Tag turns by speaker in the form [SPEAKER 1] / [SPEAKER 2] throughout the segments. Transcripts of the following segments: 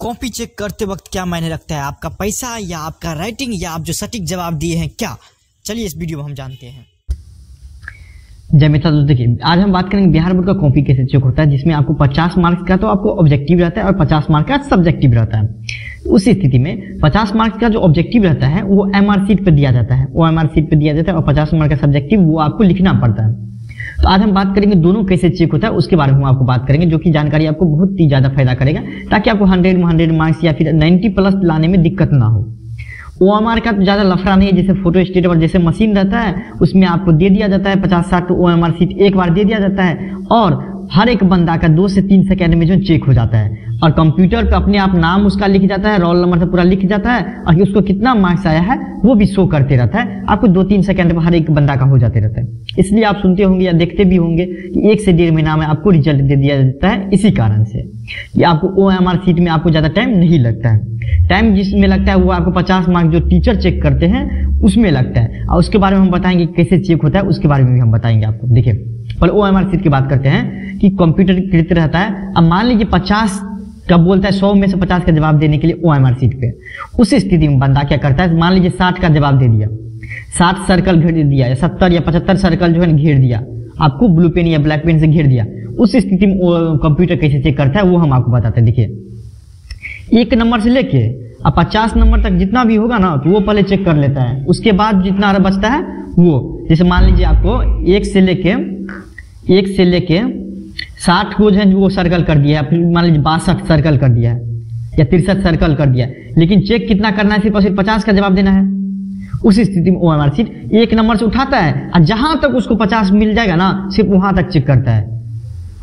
[SPEAKER 1] Copy check करते वक्त क्या मायने रखता है? आपका पैसा या आपका राइटिंग या आप जो सटीक जवाब दिए हैं, क्या? चलिए इस वीडियो में हम जानते हैं।
[SPEAKER 2] जय मित्रा दोस्तों, देखिए, आज हम बात करेंगे बिहार बोर्ड का कॉपी कैसे चेक होता है, जिसमें आपको 50 मार्क्स का तो आपको ऑब्जेक्टिव रहता है और 50 मार्क्स का सब्जेक्टिव रहता है। उस स्थिति में 50 मार्क्स का जो ऑब्जेक्टिव रहता है, वो एम आर सीट पर दिया जाता है। वो एम आर सीट पर दिया जाता है और 50 मार्क्स का सब्जेक्टिव वो आपको लिखना पड़ता है। तो आज हम बात करेंगे दोनों कैसे चेक होता है, उसके बारे में हम आपको बात करेंगे, जो कि जानकारी आपको बहुत ही ज़्यादा फ़ायदा करेगा, ताकि आपको हंड्रेड में हंड्रेड मार्क्स या फिर नाइन्टी प्लस लाने में दिक्कत ना हो। ओ एम आर का तो ज़्यादा लफड़ा नहीं है, जैसे फ़ोटो स्टेट और जैसे मशीन रहता है, उसमें आपको दे दिया जाता है पचास साठ ओ एम आर सीट एक बार दे दिया जाता है, और हर एक बंदा का दो से तीन सेकेंड में जो चेक हो जाता है। और कंप्यूटर पे अपने आप नाम उसका लिख जाता है रोल नंबर से पूरा लिख जाता है, और उसको कितना मार्क्स आया है, वो भी शो करते रहता है। आपको दो तीन सेकंड में हर एक बंदा का हो जाते रहता है। इसलिए आप सुनते होंगे या देखते भी होंगे कि एक से डेढ़ महीना में आपको रिज़ल्ट दे दिया जाता है इसी कारण से। कि आपको ओ एम आर सीट में आपको ज़्यादा टाइम नहीं लगता है। टाइम जिसमें लगता है वो आपको पचास मार्क्स जो टीचर चेक करते हैं, उसमें लगता है। और उसके बारे में हम बताएँगे कैसे चेक होता है, उसके बारे में भी हम बताएँगे आपको। देखिए, पहले ओ एम आर सीट की बात करते हैं कि कंप्यूटर कृत रहता है। अब मान लीजिए पचास का बोलता है, सौ में से पचास का जवाब देने के लिए ओ एम आर सीट पे। उस स्थिति में बंदा क्या करता है, मान लीजिए साठ का जवाब दे दिया। साठ सर्कल घेर दिया, या सत्तर या पचहत्तर सर्कल जो है घेर दिया। आपको ब्लू पेन या ब्लैक पेन से घेर दिया। उस स्थिति में कंप्यूटर कैसे चेक करता है, वो हम आपको बताते हैं। देखिए, एक नंबर से लेके, अब पचास नंबर तक जितना भी होगा ना तो वो पहले चेक कर लेता है। उसके बाद जितना बचता है, वो। जैसे मान लीजिए आपको एक से लेके, एक से लेके साठ को जो है वो सर्कल कर दिया फिर मान लीजिए बासठ सर्कल कर दिया है, या तिरसठ सर्कल कर दिया लेकिन चेक कितना करना है, सिर्फ़ और सिर्फ़ पचास का जवाब देना है। उस स्थिति में आर सीट एक नंबर से उठाता है, और जहाँ तक उसको पचास मिल जाएगा ना, सिर्फ़ वहाँ तक चेक करता है।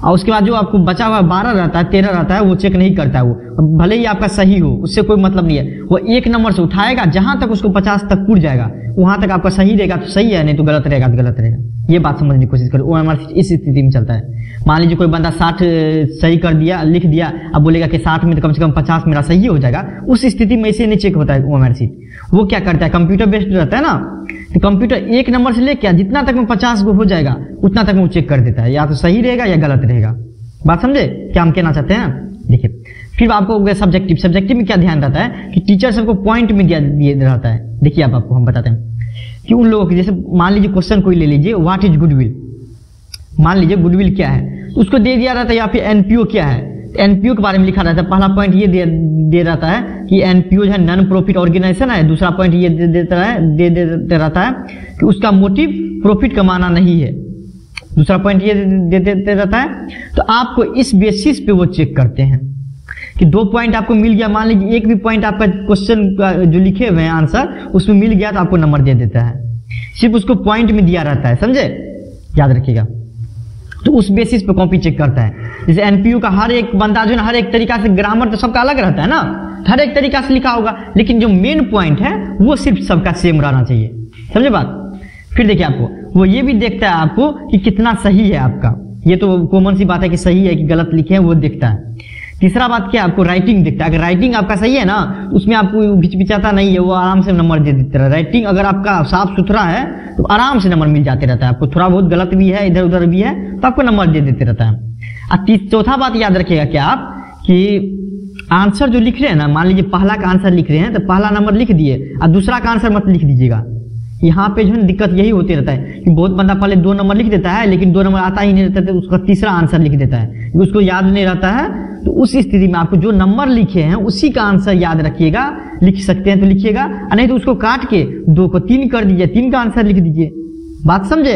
[SPEAKER 2] और उसके बाद जो आपको बचा हुआ बारह रहता है, तेरह रहता है, वो चेक नहीं करता है वो। भले ही आपका सही हो, उससे कोई मतलब नहीं है। वो एक नंबर से उठाएगा, जहाँ तक उसको पचास तक पुट जाएगा। वहाँ तक आपका सही रहेगा तो सही है, नहीं तो गलत रहेगा तो गलत रहेगा। ये बात समझने की कोशिश करो। ओ एम आर इस स्थिति में चलता है। मान लीजिए कोई बंदा साठ सही कर दिया, लिख दिया, अब बोलेगा कि साठ में तो कम से कम पचास मेरा सही हो जाएगा। उस स्थिति में ऐसे नहीं चेक होता है ओ एम आर वो क्या करता है? कंप्यूटर बेस्ड रहता है ना? तो कंप्यूटर एक नंबर से लेके जितना तक में पचास को हो जाएगा, उतना तक में वो चेक कर देता है। या तो सही रहेगा या गलत रहेगा। बात समझे? क्या हम कहना चाहते हैं? देखिए, फिर आपको सब्जेक्टिव सब्जेक्टिव में क्या ध्यान रहता है? कि टीचर सबको पॉइंट में दिया रहता है। देखिए आप आपको हम बताते हैं कि उन लोगों के जैसे मान लीजिए क्वेश्चन कोई ले लीजिए व्हाट इज़ गुडविल मान लीजिए गुडविल क्या है? उसको दे दिया रहता है या फिर एनपीओ क्या है? एनपीओ के बारे में लिखा रहता है। पहला पॉइंट ये दे, दे रहता है कि एनपीओ जो है नॉन प्रॉफिट ऑर्गेनाइजेशन है। दूसरा पॉइंट ये दे देता है दे देते रहता है कि उसका मोटिव प्रॉफिट कमाना नहीं है। दूसरा पॉइंट ये दे देते रहता है। तो आपको इस बेसिस पे वो चेक करते हैं। कि दो पॉइंट आपको मिल गया, मान लीजिए एक भी पॉइंट आपका क्वेश्चन जो लिखे हुए हैं आंसर उसमें मिल गया तो आपको नंबर दे देता है। सिर्फ़ उसको पॉइंट में दिया रहता है, समझे? याद रखिएगा। तो उस बेसिस पे कॉपी चेक करता है। जैसे एनपीयू का हर एक बंदा जो हर एक तरीका से ग्रामर तो सबका अलग रहता है ना? हर एक तरीका से लिखा होगा, लेकिन जो मेन पॉइंट है, वो सिर्फ़ सबका सेम रहना चाहिए। समझे बात? फिर देखिए आपको, वो ये भी देखता है आपको कि कितना सही है आपका। ये तो कॉमन सी बात है कि सही है कि गलत लिखे हैं, वो देखता है। तीसरा बात क्या आपको राइटिंग दिखता है। अगर राइटिंग आपका सही है ना, उसमें आपको हिचपिचाता नहीं है, वो आराम से नंबर दे देता है। राइटिंग अगर आपका साफ़ सुथरा है तो आराम से नंबर मिल जाते रहता है। आपको थोड़ा बहुत गलत भी है इधर उधर भी है तो आपको नंबर दे देते रहता है। और चौथा बात याद रखिएगा क्या आप, कि आंसर जो लिख रहे हैं ना, मान लीजिए पहला का आंसर लिख रहे हैं तो पहला नंबर लिख दिए, और दूसरा का आंसर मत लिख दीजिएगा। यहाँ पे जो है दिक्कत यही होती रहता है कि बहुत बंदा पहले दो नंबर लिख देता है, लेकिन दो नंबर आता ही नहीं रहता है तो उसका तीसरा आंसर लिख देता है। उसको याद नहीं रहता है तो उस स्थिति में आपको जो नंबर लिखे हैं, उसी का आंसर याद रखिएगा, लिख सकते हैं तो लिखिएगा नहीं तो उसको काट के दो को तीन कर दीजिए, तीन का आंसर लिख दीजिए। बात समझे?